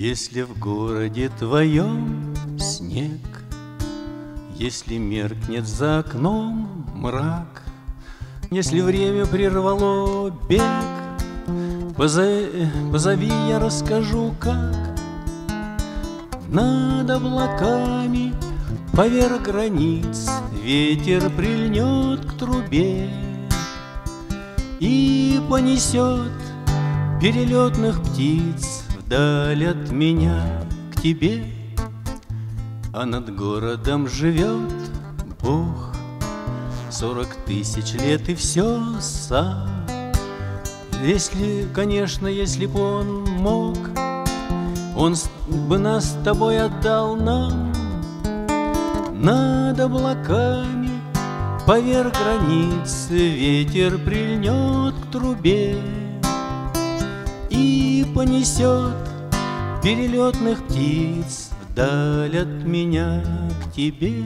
Если в городе твоем снег, Если меркнет за окном мрак, Если время прервало бег, Позови, позови я расскажу, как Над облаками поверх границ Ветер прильнет к трубе И понесет перелетных птиц Вдаль от меня к тебе А над городом живет Бог. Сорок тысяч лет и все сам Если, конечно, если б он мог Он бы нас с тобой отдал нам. Над облаками Поверх границы ветер прильнет к трубе И понесет перелетных птиц Вдаль от меня к тебе.